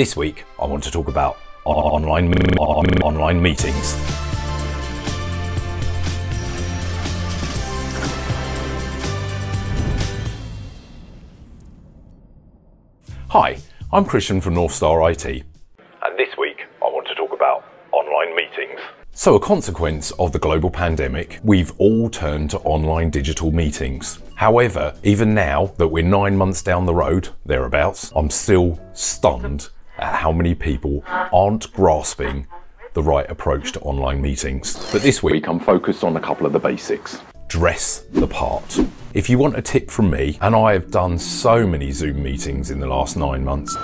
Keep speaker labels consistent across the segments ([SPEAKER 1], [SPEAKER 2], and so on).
[SPEAKER 1] This week, I want to talk about online, online meetings. Hi, I'm Christian from Northstar IT, and this week I want to talk about online meetings. So, a consequence of the global pandemic, we've all turned to online digital meetings. However, even now that we're nine months down the road, thereabouts, I'm still stunned at how many people aren't grasping the right approach to online meetings. But this week I'm focused on a couple of the basics. Dress the part. If you want a tip from me, and I have done so many Zoom meetings in the last nine months,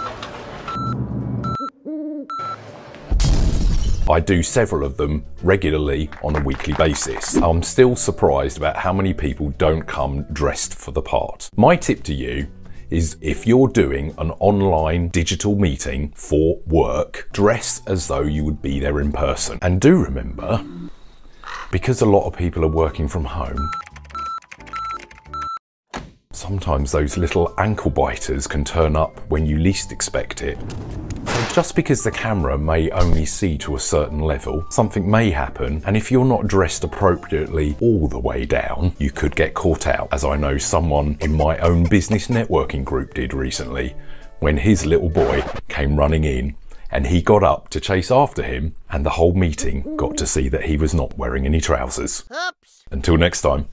[SPEAKER 1] I do several of them regularly on a weekly basis. I'm still surprised about how many people don't come dressed for the part. My tip to you is if you're doing an online digital meeting for work, dress as though you would be there in person. And do remember, because a lot of people are working from home, sometimes those little ankle biters can turn up when you least expect it. Just because the camera may only see to a certain level, something may happen, and if you're not dressed appropriately all the way down, you could get caught out, as I know someone in my own business networking group did recently, when his little boy came running in and he got up to chase after him, and the whole meeting got to see that he was not wearing any trousers. Oops. Until next time.